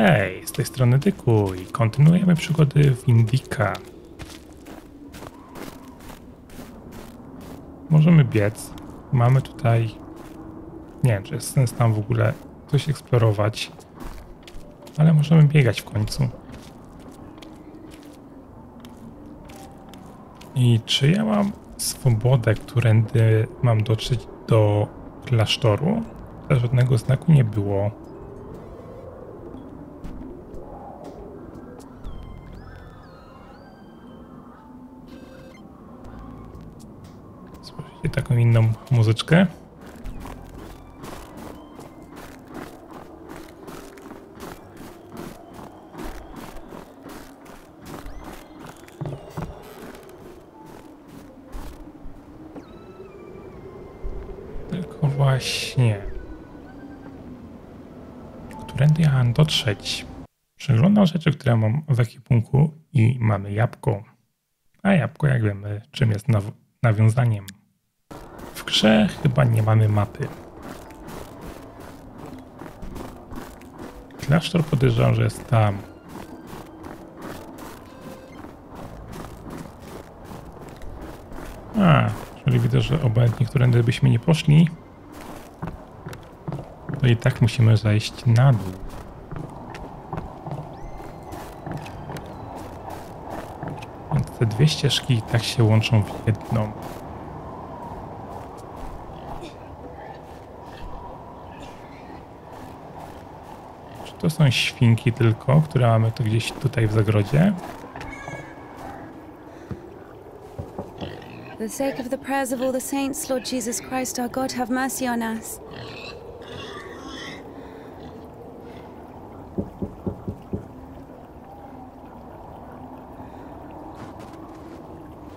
Hej, z tej strony Dyku i kontynuujemy przygody w Indika. Możemy biec. Mamy tutaj... Nie wiem, czy jest sens tam w ogóle coś eksplorować. Ale możemy biegać w końcu. I czy ja mam swobodę, którędy mam dotrzeć do klasztoru? Żadnego znaku nie było. Taką inną muzyczkę? Tylko właśnie. Którędy ja mam dotrzeć? Przeglądam rzeczy, które mam w ekwipunku i mamy jabłko. A jabłko, jak wiemy, czym jest naw- nawiązaniem. Grze chyba nie mamy mapy. Klasztor podejrzewam, że jest tam. A, czyli widzę, że obojętnie, którędy byśmy nie poszli, to i tak musimy zejść na dół. Więc te dwie ścieżki i tak się łączą w jedną. To są świnki tylko, które mamy tu gdzieś tutaj w zagrodzie? For the sake of the prayers of all the saints, Lord Jesus Christ, our God, have mercy on us.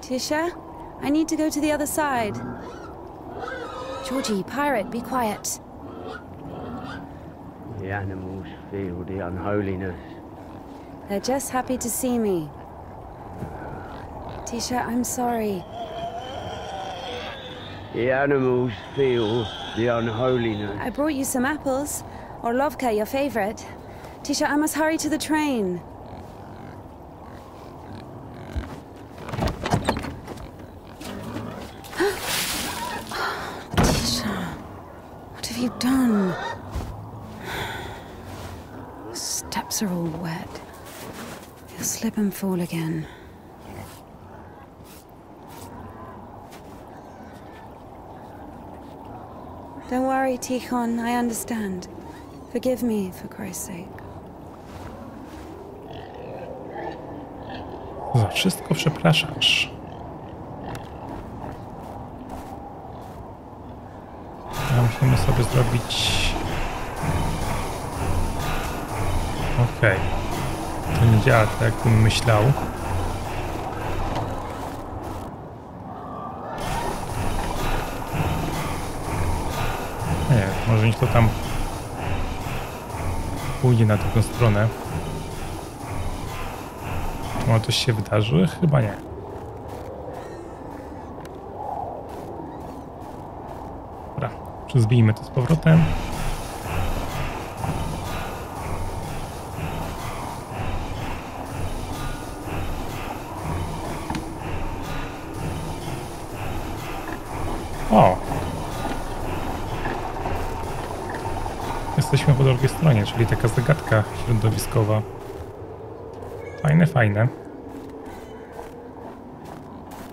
Tisha, I need to go to the other side. Georgie, pirate, be quiet. The animals feel the unholiness. They're just happy to see me. Tisha, I'm sorry. The animals feel the unholiness. I brought you some apples. Orlovka, your favorite. Tisha, I must hurry to the train. Tisha, what have you done? The steps are all wet. You'll slip and fall again. Don't worry, Tikhon, I understand. Forgive me, for Christ's sake. Za wszystko przepraszasz. A musimy sobie zrobić... Okej. To nie działa tak, jakbym myślał. Nie, może niech to tam pójdzie na drugą stronę. Może coś się wydarzy? Chyba nie. Dobra, zbijmy to z powrotem. O! Jesteśmy po drugiej stronie, czyli taka zagadka środowiskowa. Fajne, fajne.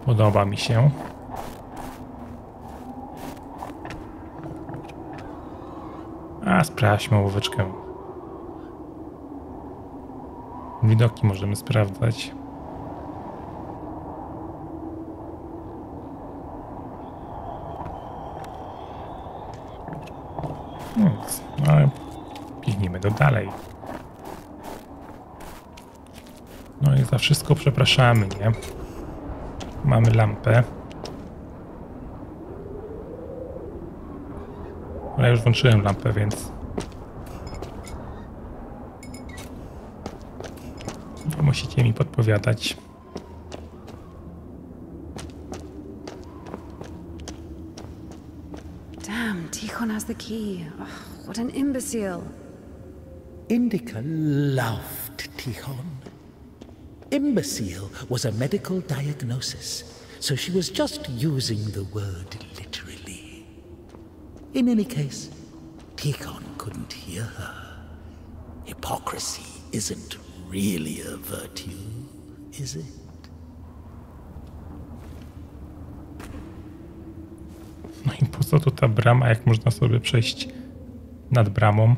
Podoba mi się. A, sprawdźmy ołóweczkę. Widoki możemy sprawdzać. Nic, no ale biegnijmy do dalej. No i za wszystko przepraszamy, nie? Mamy lampę. Ale już włączyłem lampę, więc... Wy musicie mi podpowiadać. Damn, Tikhon has the key. Ugh, what an imbecile. Indica loved Tichon. Imbecile was a medical diagnosis, so she was just using the word literally. In any case, Tichon couldn't hear her. Hypocrisy isn't really a virtue, is it? No i po co tu ta brama, jak można sobie przejść nad bramą?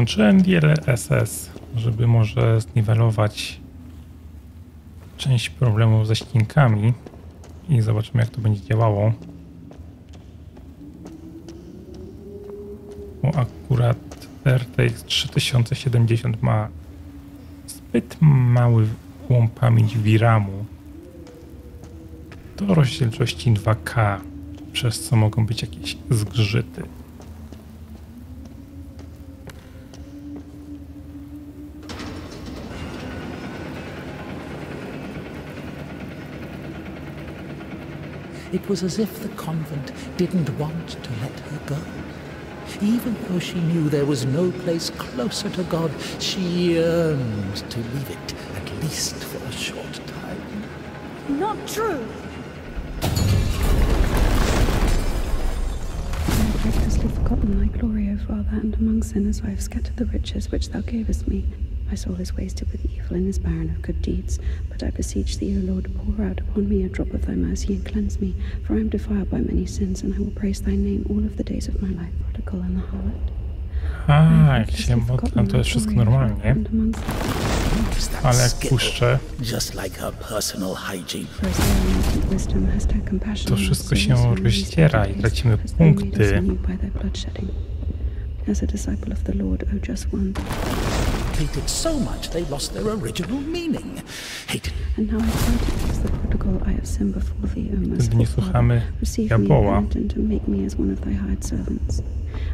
Włączyłem DLSS, żeby może zniwelować część problemów ze ścinkami i zobaczymy jak to będzie działało. Bo akurat RTX 3070 ma zbyt mały łom pamięć VRAMu do rozdzielczości 2K, przez co mogą być jakieś zgrzyty. It was as if the convent didn't want to let her go. Even though she knew there was no place closer to God, she yearned to leave it, at least for a short time. Not true! I have recklessly forgotten thy glory, O Father, and among sinners I have scattered the riches which thou gavest me. My soul is wasted with evil and is barren of good deeds. But I beseech thee, O Lord, pour out upon me a drop of thy mercy and cleanse me, for I am defiled by many sins, and I will praise thy name all of the days of my life, prodigal and the harlot. I A, have jak się recklessly modlę, to jest wszystko glory, O Father, normalnie. and among Use that Ale jak skill, puszczę, just like her personal hygiene. For as thou in thy deep wisdom hast had compassion To wszystko się also rozdziera i tracimy hast thou made us punkty. anew by thy bloodshedding. As a disciple of the Lord, O just one, Hated so much they lost their original meaning. Hated And now I pray to as the prodigal I have sinned before thee, O Wtedy nie merciful słuchamy Father. Receive me diaboła. penitent and make me as one of thy hired servants.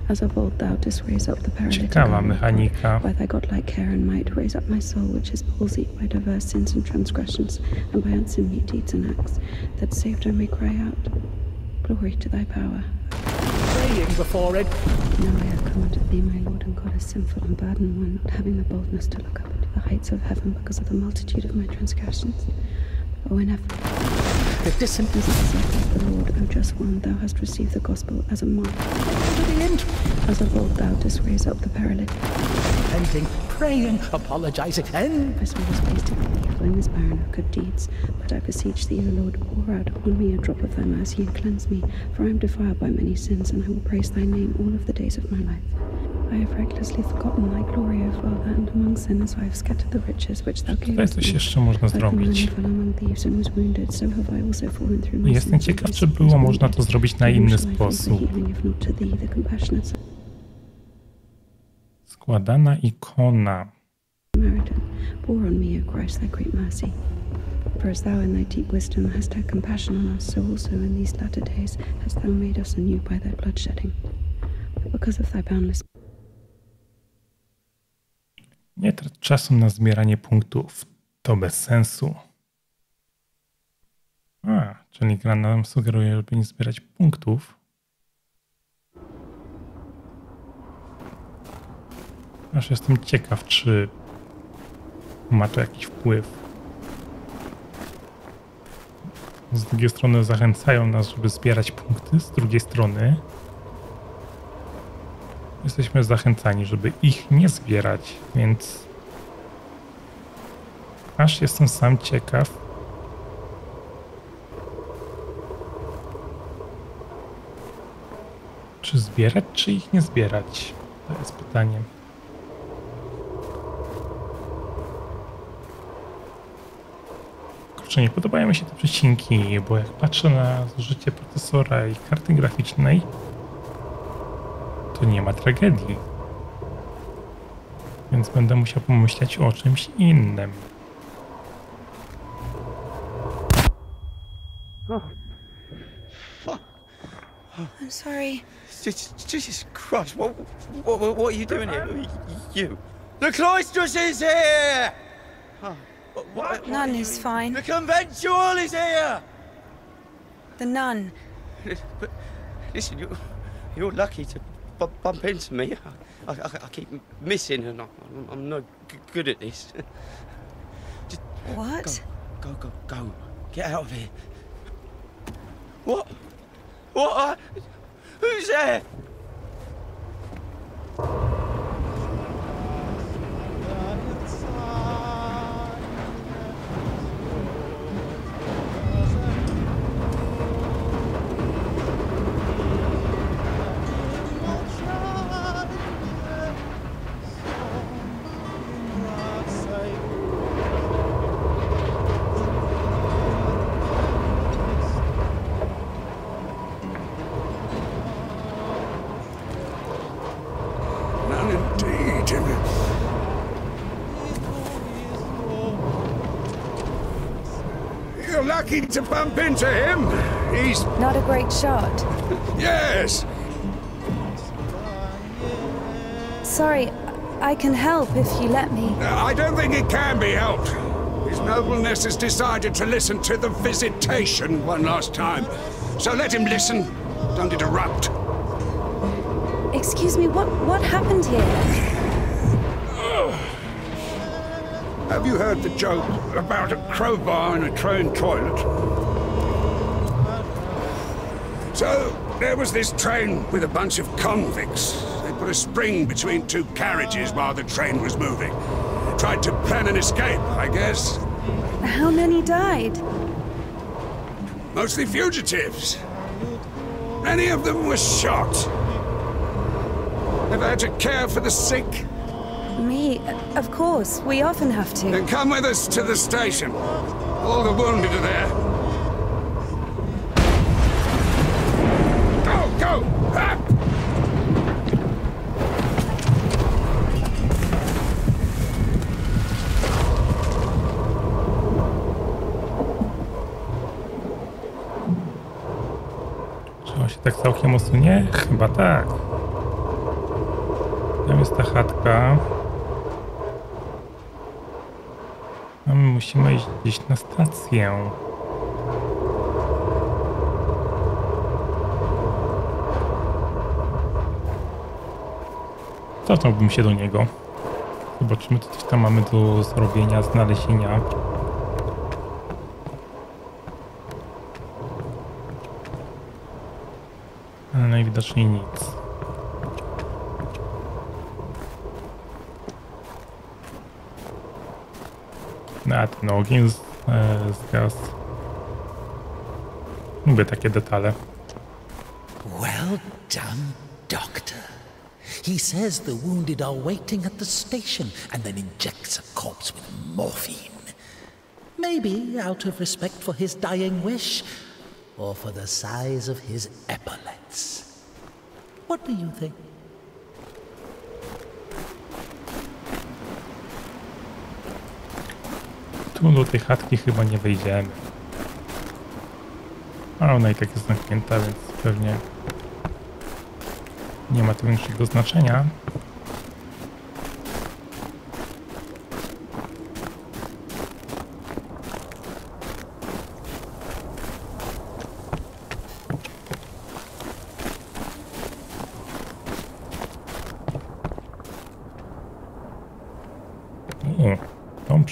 As of old thou didst raise up the paralytic Ciekawa O Lord, mechanika. By thy godlike care and might raise up my soul, which is palsied by diverse sins and transgressions, and by unseemly deeds and acts, that saved I may cry out, Glory to thy power. Praying before it. Now I have come unto thee, my Lord and God, a sinful and burdened one, not having the boldness to look up into the heights of heaven because of the multitude of my transgressions. Oh, o in every The a of the Lord, O just one, thou hast received the gospel as a mark. to the end. As of old thou didst raise up the paralytic. Repenting, praying, apologizing, and My soul is wasted with evil and is barren of good deeds. But I beseech thee, O Lord, pour out upon me a drop of thy mercy and cleanse me, for I am defiled by many sins, and I will praise thy name all of the days of my life. I have recklessly forgotten thy glory, O Father, and among sinners I have scattered the riches which thou gavest me. jeszcze można Like a man zrobić. among thieves and was wounded, so have I also fallen through my Jestem sins ciekaw, czy was było można to zrobić na To whom inny shall I flee for sposób. Składana ikona. Samaritan, pour on me, O Christ, thy great mercy. For as thou in thy deep wisdom hast had compassion on us, so also in these latter days hast thou made us anew by thy bloodshedding. Because of thy boundless Nie trać czasu na zbieranie punktów. To bez sensu. A, czyli gra nam sugeruje, żeby nie zbierać punktów. Aż jestem ciekaw, czy ma to jakiś wpływ. Z drugiej strony zachęcają nas, żeby zbierać punkty, z drugiej strony jesteśmy zachęcani, żeby ich nie zbierać, więc aż jestem sam ciekaw. Czy zbierać, czy ich nie zbierać? To jest pytanie. Kurczę, nie podobają mi się te przecinki, bo jak patrzę na zużycie procesora i karty graficznej, to nie ma tragedii. Więc będę musiał pomyśleć o czymś innym. I'm sorry. Jesus, Jesus Christ, what, what, what, are you doing here? You. The cloistress is here! What, what, Nun is fine. The conventual is here! The nun. But listen, you're, you're lucky to bu- bump into me. I, I, I keep missing, and I'm, I'm no good at this. What? Go, go, go. Get out of here. What? What? Who's there? Lucky to bump into him. He's. Not a great shot. Yes. Sorry, I can help if you let me. I don't think it can be helped. His nobleness has decided to listen to the visitation one last time. So let him listen. Don't interrupt. Excuse me, what what happened here? Have you heard the joke about a crowbar in a train toilet? So, there was this train with a bunch of convicts. They put a spring between two carriages while the train was moving. Tried to plan an escape, I guess. How many died? Mostly fugitives. Many of them were shot. Ever had to care for the sick? Me, of course. We often have to. Then come with us to the station. All the wounded are there. Go, go! Up! Czy on się tak całkiem usunie? Chyba tak. Tam jest ta chatka. Musimy iść gdzieś na stację. Cofnąłbym się do niego. Zobaczymy, co tam mamy do zrobienia, znalezienia. Ale najwidoczniej nic. Lubię takie detale. Well done, Doctor. He says the wounded are waiting at the station and then injects a corpse with morphine. Maybe out of respect for his dying wish, or for the size of his epaulets. What do you think? Tu do tej chatki chyba nie wejdziemy. Ale ona i tak jest zamknięta, więc pewnie nie ma to większego znaczenia. O, dom.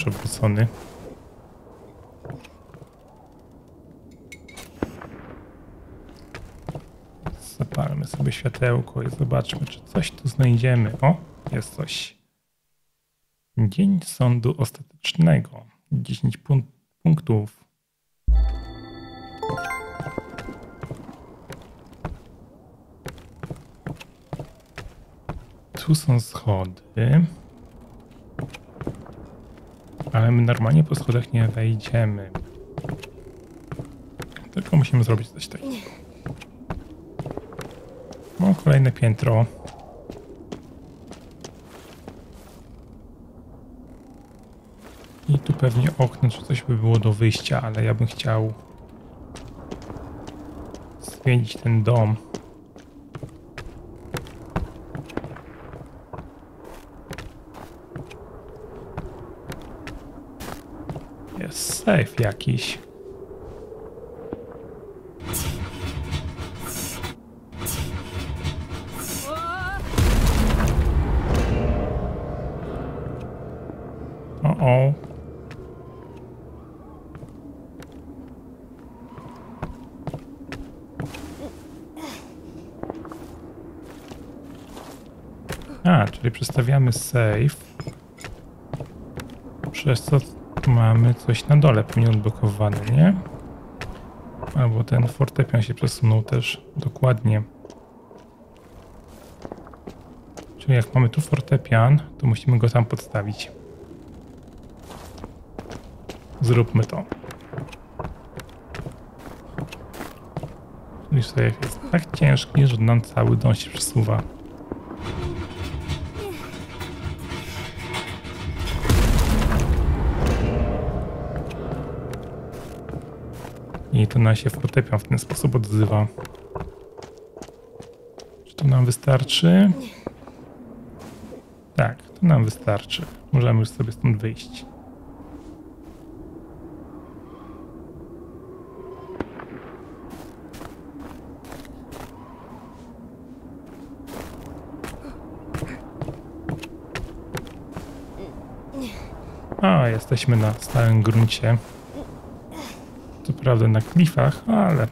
Zapalmy sobie światełko i zobaczmy, czy coś tu znajdziemy. O, jest coś. Dzień sądu ostatecznego. 10 pun- punktów. Tu są schody. Ale my normalnie po schodach nie wejdziemy. Tylko musimy zrobić coś takiego. Kolejne piętro. I tu pewnie okno czy coś by było do wyjścia, ale ja bym chciał zwiedzić ten dom. Jest safe jakiś. Save. Przez co mamy coś na dole pewnie odblokowane, nie? Albo ten fortepian się przesunął też dokładnie. Czyli jak mamy tu fortepian, to musimy go tam podstawić. Zróbmy to. Czyli sobie jest tak ciężki, że nam cały dom się przesuwa. I to nam się fortepian w ten sposób odzywa. Czy to nam wystarczy? Tak, to nam wystarczy. Możemy już sobie stąd wyjść. A, jesteśmy na stałym gruncie. Prawda na klifach, ale...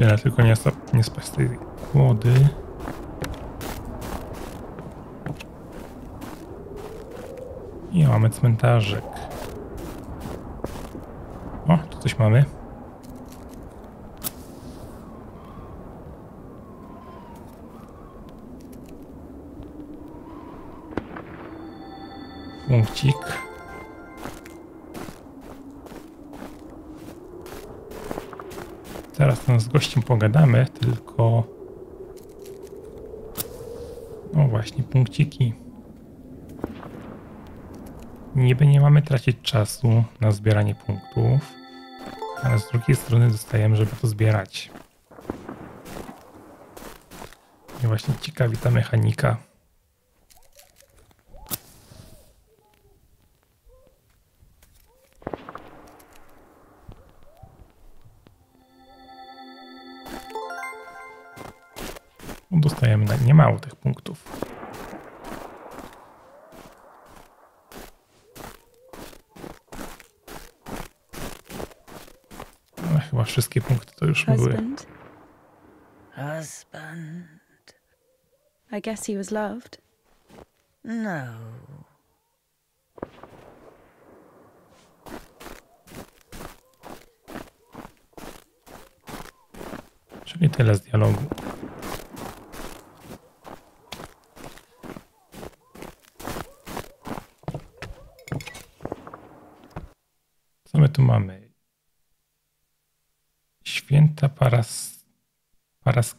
Wiele tylko nie, nie spaść z tej. I mamy cmentarzek. O, tu coś mamy. Z gościem pogadamy, tylko... No właśnie, punkciki. Niby nie mamy tracić czasu na zbieranie punktów, ale z drugiej strony dostajemy, żeby to zbierać. I właśnie ciekawi ta mechanika. Dostajemy na niemało tych punktów. No, chyba wszystkie punkty to już były. Husband? Husband? I guess he was loved. No. Czyli tyle z dialogu. Co my tu mamy? Święta Paras...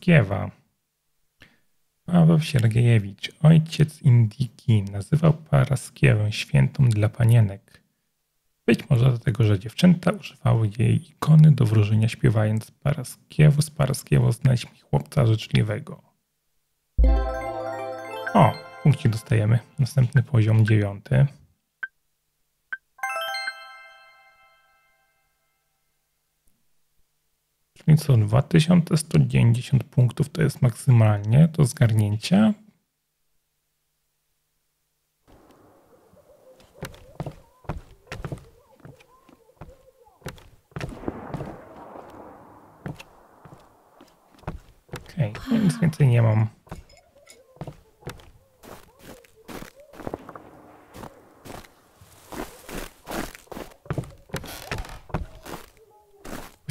Paraskiewa. Paweł Siergiejewicz, ojciec Indiki, nazywał Paraskiewę świętą dla panienek. Być może dlatego, że dziewczęta używały jej ikony do wróżenia śpiewając Paraskiewo z Paraskiewo znajdź mi chłopca życzliwego. O, punkcie dostajemy. Następny poziom dziewiąty. Czyli co, 2190 punktów to jest maksymalnie do zgarnięcia. Okej, okay, nic więcej nie mam.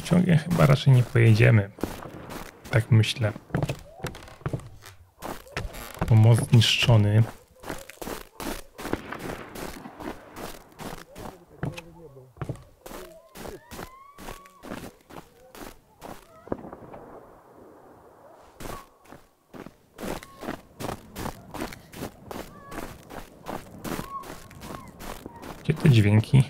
Pociągiem chyba raczej nie pojedziemy. Tak myślę. Bo most zniszczony. Gdzie te dźwięki?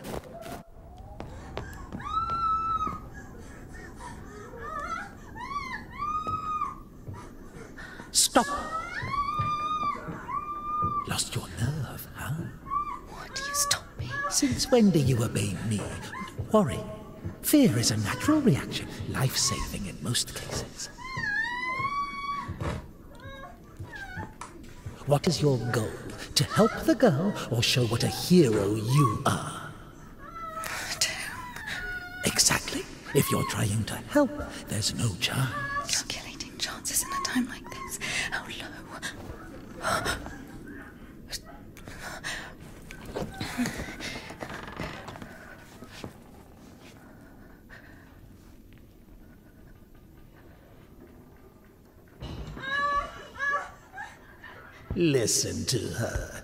When do you obey me? Don't worry. Fear is a natural reaction, life saving in most cases. What is your goal? To help the girl or show what a hero you are? Exactly. If you're trying to help, there's no chance. Calculating chances in a time like this. How low? Listen to her.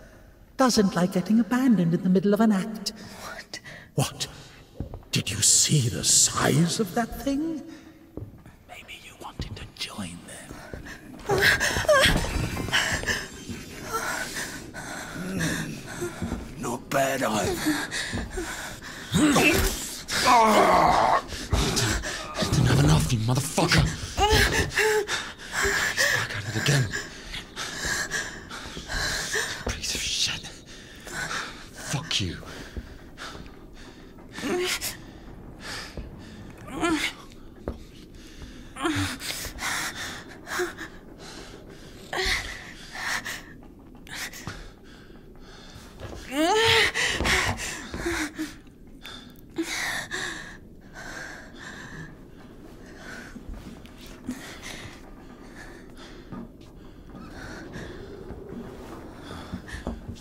Doesn't like getting abandoned in the middle of an act. What? What? Did you see the size of that thing? Maybe you wanted to join them. Hmm. Not bad I. Didn't have enough, you motherfucker. Back at it again. Piece of shit. Fuck you.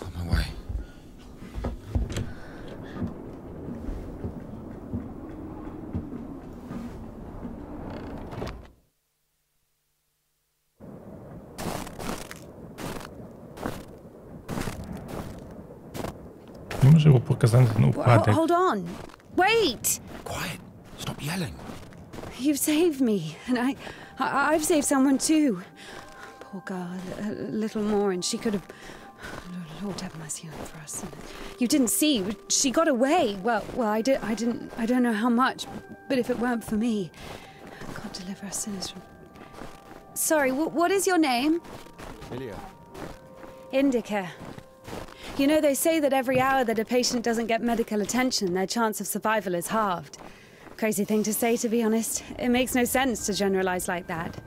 On my way. Mimo, że był ten upadek, hold on. Wait! Quiet. Stop yelling. You've saved me, and I, I I've saved someone too. Poor girl, a a little more, and she could have. Lord have mercy on for us. You didn't see. She got away. Well, well, I did. I didn't. I don't know how much, but if it weren't for me, God deliver us sinners from. Sorry. wh- what is your name? Ilya. Indica. You know, they say that every hour that a patient doesn't get medical attention, their chance of survival is halved. Crazy thing to say, to be honest. It makes no sense to generalize like that.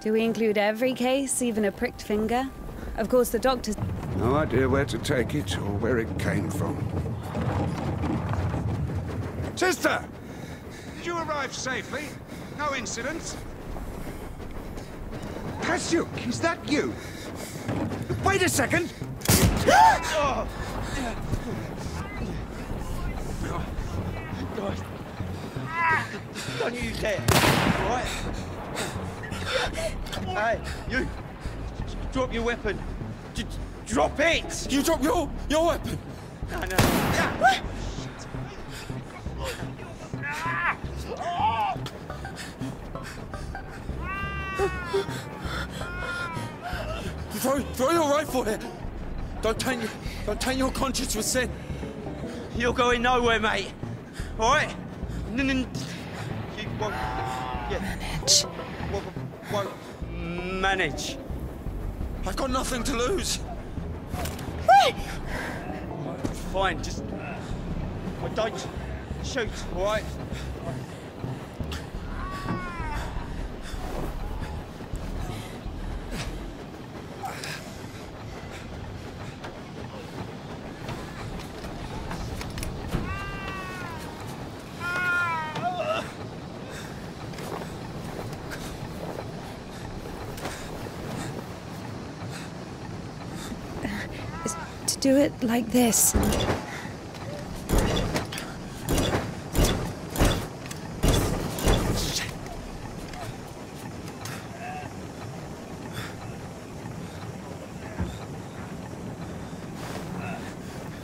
Do we include every case, even a pricked finger? Of course, the doctors. No idea where to take it or where it came from. Sister! Did you arrive safely? No incidents? Kasyuk, is that you? Wait a second! Don't you dare! Alright? Hey, you! Drop your weapon! D- drop it! You drop your your weapon. No, no. Throw throw your rifle here. Don't taint your don't taint your conscience with sin. You're going nowhere, mate. Alright? N- n- You won't. Yeah. Manage. Won't, won't manage. I've got nothing to lose. Fine, just. Well, don't shoot, alright? is to do it like this.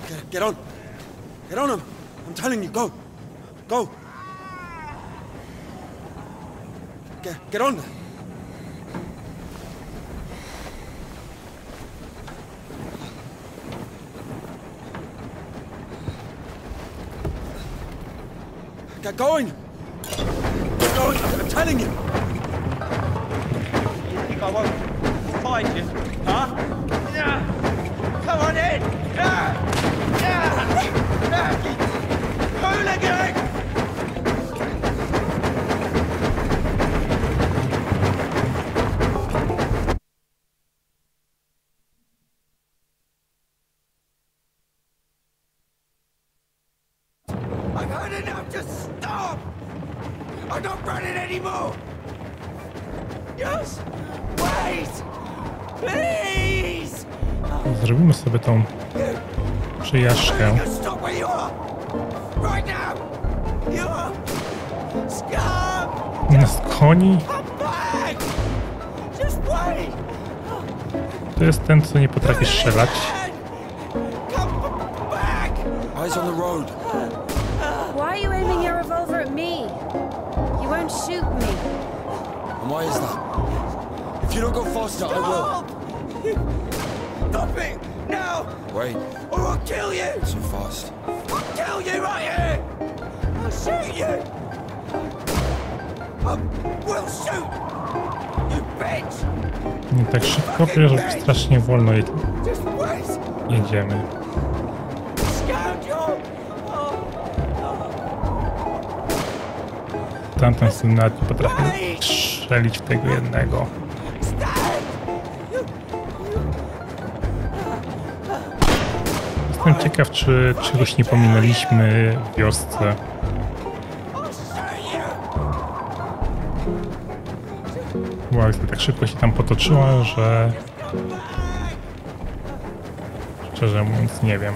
Get, get on. Get on him. I'm telling you, go. Go. Get, get on. Get going. Get going. I'm telling you. You think I won't find you? Huh? Come on in! Yeah. Yeah. Hooligan! I'm not running anymore. Just wait. Please. Zrobimy sobie tą przyjażdżkę. Just stop where you are. Right now. You are. Scum. Nas koni Come back. Just wait. to jest ten, co nie potrafi strzelać. Eyes on the road. Why are you aiming shoot me. And why is that? If you don't go faster, I will. Stop. Stop it now, Wait, or I'll kill you. so fast. I'll kill you right here! I'll shoot you! I will shoot! You bitch! Nie tak szybko, ponieważ strasznie wolno je- Just wait! jedziemy. Tamten syn nawet nie potrafi strzelić w tego jednego. Jestem ciekaw, czy czegoś nie pominęliśmy w wiosce. Akcja tak szybko się tam potoczyła, że szczerze mówiąc nie wiem.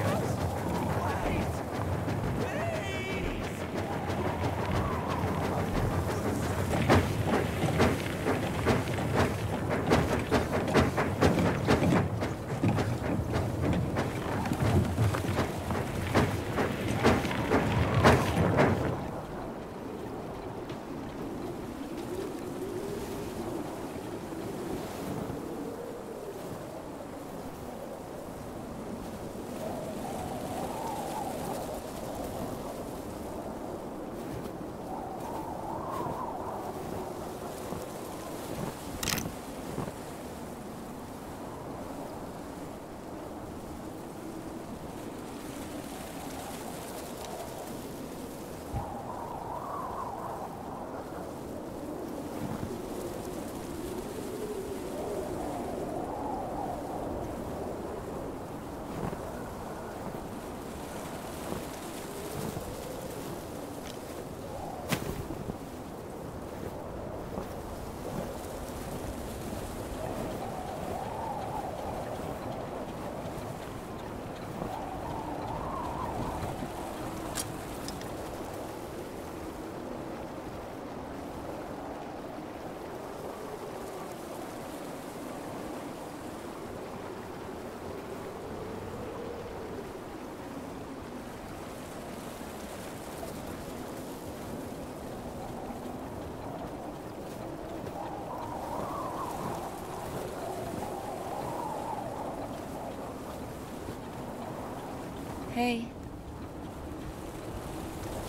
Hey.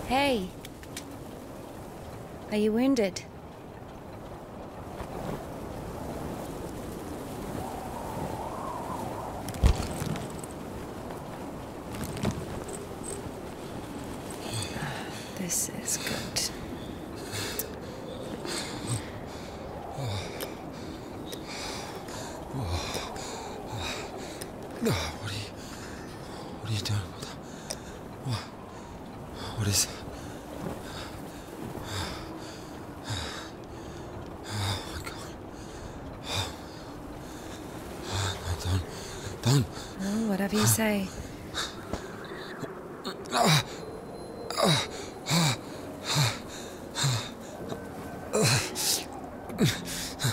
Hey. Are you wounded? This is good. What are you... What are you doing? What, what, what is... Oh my god. No, don't. Don't. Oh, whatever you say.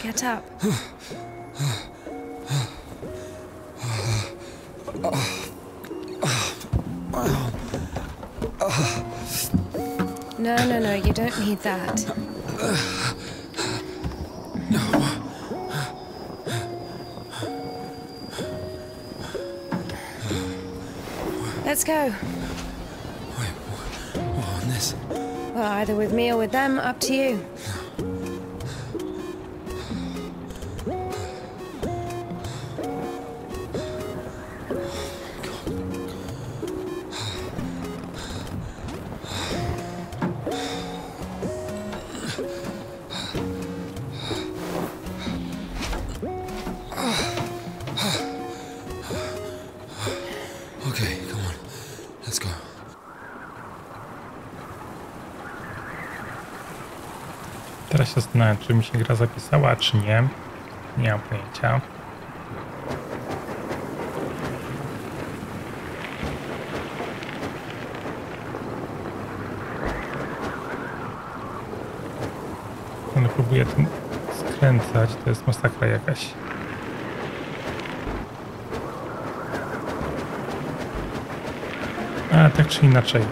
Get up. No, no, no, you don't need that. Let's go. Wait, what, what on this? Well, either with me or with them, up to you. Zastanawiam, czy mi się gra zapisała, czy nie. Nie mam pojęcia. Ale próbuję tym skręcać, to jest masakra jakaś. A tak czy inaczej.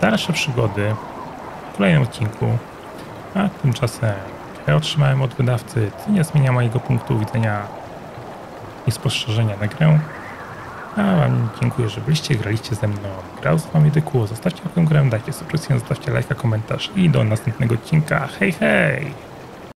Dalsze przygody kolejnym odcinku. A tymczasem ja otrzymałem od wydawcy, co nie zmienia mojego punktu widzenia i spostrzeżenia na grę. A wam dziękuję, że byliście, graliście ze mną. Grał z wami Dyku. Zostawcie łapkę górę, dajcie subskrypcję, zostawcie lajka, komentarz i do następnego odcinka. Hej, hej!